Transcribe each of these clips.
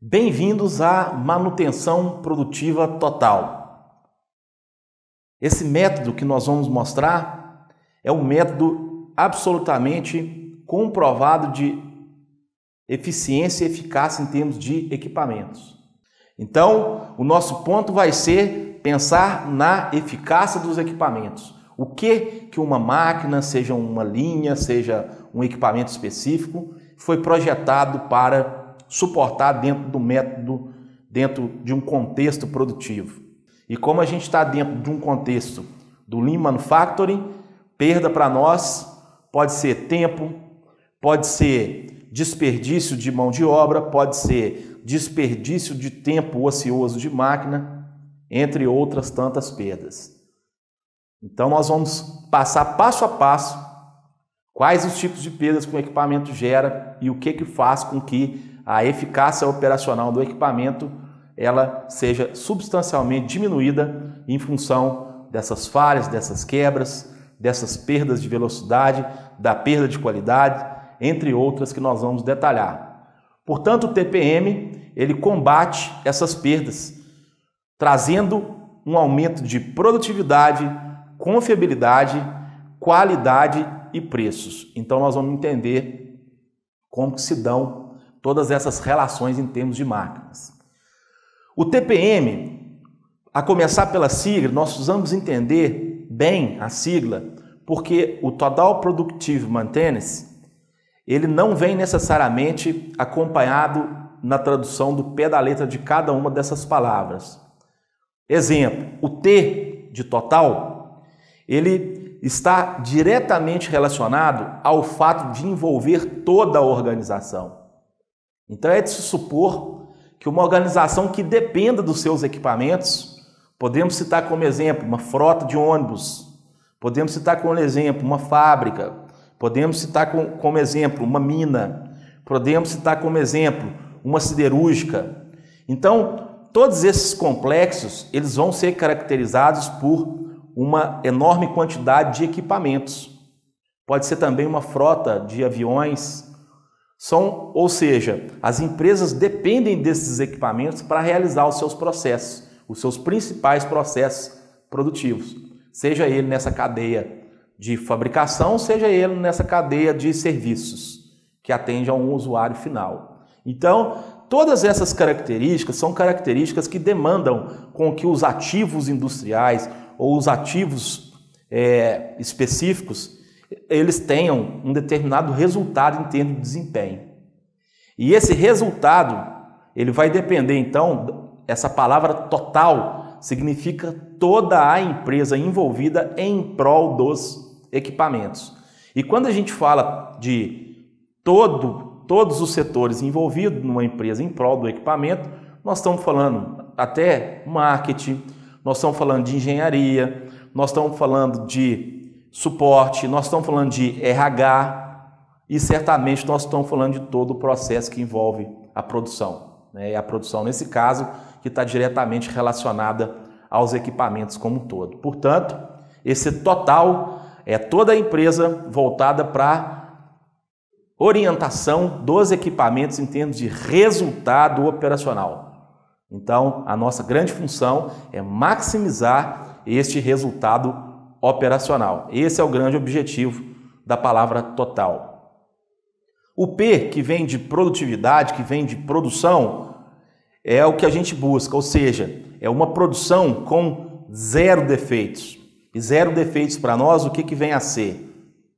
Bem-vindos à manutenção produtiva total. Esse método que nós vamos mostrar é um método absolutamente comprovado de eficiência e eficácia em termos de equipamentos. Então, o nosso ponto vai ser pensar na eficácia dos equipamentos. O que que uma máquina, seja uma linha, seja um equipamento específico, foi projetado para suportar dentro do método, dentro de um contexto produtivo. E como a gente está dentro de um contexto do Lean Manufacturing, perda para nós pode ser tempo, pode ser desperdício de mão de obra, pode ser desperdício de tempo ocioso de máquina, entre outras tantas perdas. Então nós vamos passar passo a passo quais os tipos de perdas que o equipamento gera e o que que faz com que a eficácia operacional do equipamento ela seja substancialmente diminuída em função dessas falhas, dessas quebras, dessas perdas de velocidade, da perda de qualidade, entre outras que nós vamos detalhar. Portanto, o TPM ele combate essas perdas, trazendo um aumento de produtividade, confiabilidade, qualidade e preços. Então nós vamos entender como se dão todas essas relações em termos de máquinas. O TPM, a começar pela sigla, nós precisamos entender bem a sigla, porque o Total Productive Maintenance, ele não vem necessariamente acompanhado na tradução do pé da letra de cada uma dessas palavras. Exemplo, o T de total, ele está diretamente relacionado ao fato de envolver toda a organização. Então é de se supor que uma organização que dependa dos seus equipamentos, podemos citar como exemplo uma frota de ônibus, podemos citar como exemplo uma fábrica, podemos citar como exemplo uma mina, podemos citar como exemplo uma siderúrgica. Então, todos esses complexos, eles vão ser caracterizados por uma enorme quantidade de equipamentos. Pode ser também uma frota de aviões, são, ou seja, as empresas dependem desses equipamentos para realizar os seus processos, os seus principais processos produtivos, seja ele nessa cadeia de fabricação, seja ele nessa cadeia de serviços que atende a um usuário final. Então, todas essas características são características que demandam com que os ativos industriais ou os ativos é, específicos eles tenham um determinado resultado em termos de desempenho. E esse resultado, ele vai depender então, essa palavra total significa toda a empresa envolvida em prol dos equipamentos. E quando a gente fala de todo, todos os setores envolvidos numa empresa em prol do equipamento, nós estamos falando até marketing, nós estamos falando de engenharia, nós estamos falando de suporte, nós estamos falando de RH e certamente nós estamos falando de todo o processo que envolve a produção. Né? E a produção, nesse caso, que está diretamente relacionada aos equipamentos como um todo. Portanto, esse total é toda a empresa voltada para orientação dos equipamentos em termos de resultado operacional. Então, a nossa grande função é maximizar este resultado operacional. Esse é o grande objetivo da palavra total. O P, que vem de produtividade, que vem de produção, é o que a gente busca, ou seja, é uma produção com zero defeitos. E zero defeitos para nós, o que, que vem a ser?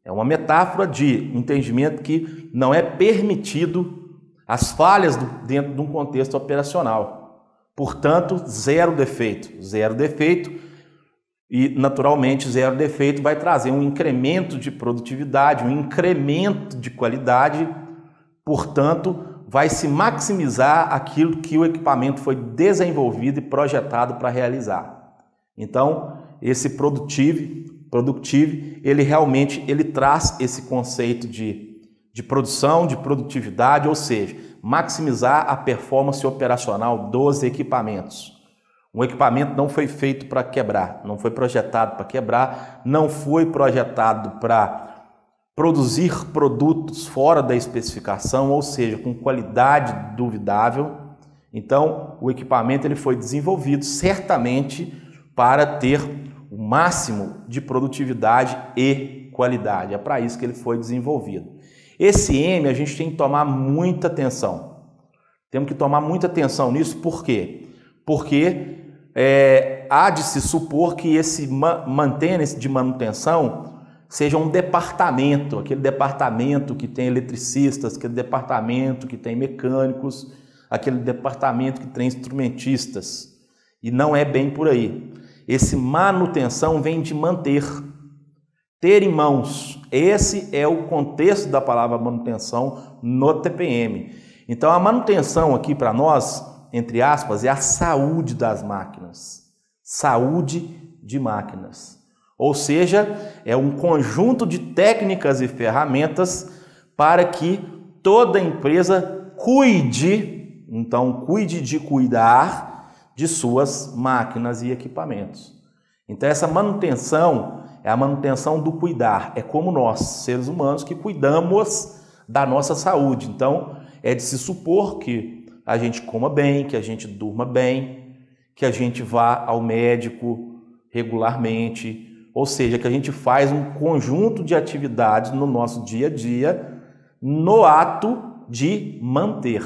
É uma metáfora de entendimento que não é permitido as falhas dentro de um contexto operacional. Portanto, zero defeito. Zero defeito e, naturalmente, zero defeito vai trazer um incremento de produtividade, um incremento de qualidade, portanto, vai se maximizar aquilo que o equipamento foi desenvolvido e projetado para realizar. Então, esse productive, productive, ele realmente ele traz esse conceito de, de produção, de produtividade, ou seja, maximizar a performance operacional dos equipamentos. Um equipamento não foi feito para quebrar, não foi projetado para quebrar, não foi projetado para produzir produtos fora da especificação, ou seja, com qualidade duvidável. Então, o equipamento ele foi desenvolvido certamente para ter o máximo de produtividade e qualidade. É para isso que ele foi desenvolvido. Esse M a gente tem que tomar muita atenção. Temos que tomar muita atenção nisso, por quê? Porque é, há de se supor que esse maintenance de manutenção seja um departamento, aquele departamento que tem eletricistas, aquele departamento que tem mecânicos, aquele departamento que tem instrumentistas. E não é bem por aí. Esse manutenção vem de manter, ter em mãos. Esse é o contexto da palavra manutenção no TPM. Então a manutenção aqui para nós, entre aspas, é a saúde das máquinas. Saúde de máquinas. Ou seja, é um conjunto de técnicas e ferramentas para que toda empresa cuide, então cuide de cuidar de suas máquinas e equipamentos. Então essa manutenção é a manutenção do cuidar, é como nós, seres humanos, que cuidamos da nossa saúde. Então é de se supor que a gente coma bem, que a gente durma bem, que a gente vá ao médico regularmente, ou seja, que a gente faz um conjunto de atividades no nosso dia a dia no ato de manter,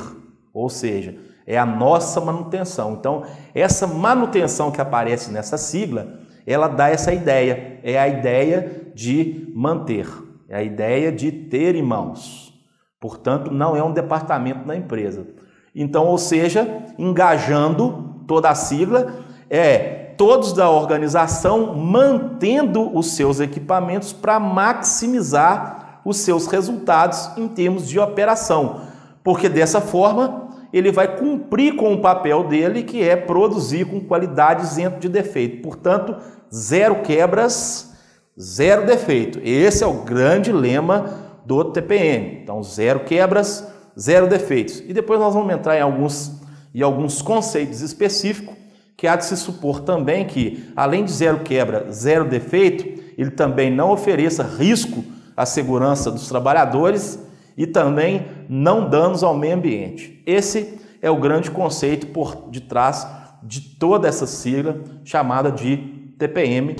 ou seja, é a nossa manutenção. Então, essa manutenção que aparece nessa sigla, ela dá essa ideia, é a ideia de manter, é a ideia de ter em mãos. Portanto, não é um departamento da empresa. Então, ou seja, engajando toda a sigla, é todos da organização mantendo os seus equipamentos para maximizar os seus resultados em termos de operação, porque dessa forma ele vai cumprir com o papel dele, que é produzir com qualidade isento de defeito. Portanto, zero quebras, zero defeito. Esse é o grande lema do TPM. Então, zero quebras, zero defeitos. E depois nós vamos entrar em alguns, em alguns conceitos específicos que há de se supor também que, além de zero quebra, zero defeito, ele também não ofereça risco à segurança dos trabalhadores e também não danos ao meio ambiente. Esse é o grande conceito por detrás de toda essa sigla chamada de TPM